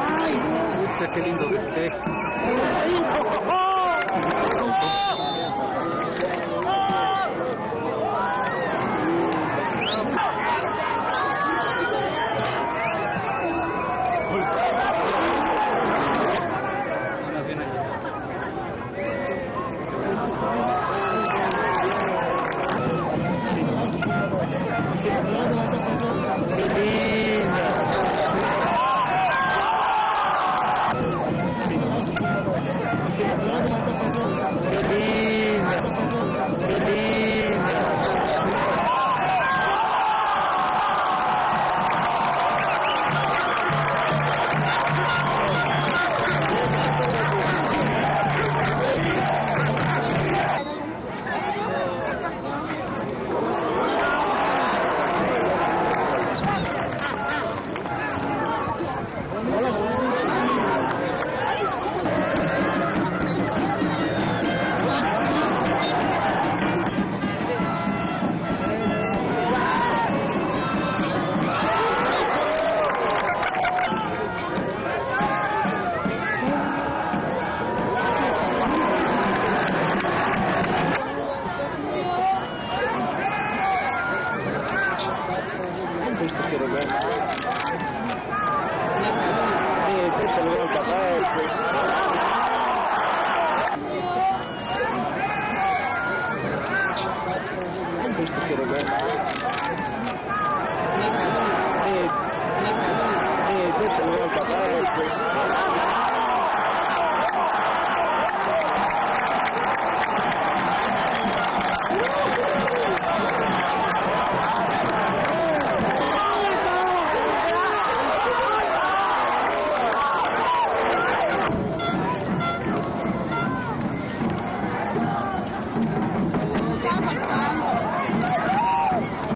¡Ay, no! qué lindo que esté! Thank you. تفكر بها هي تلك الوالدة غاية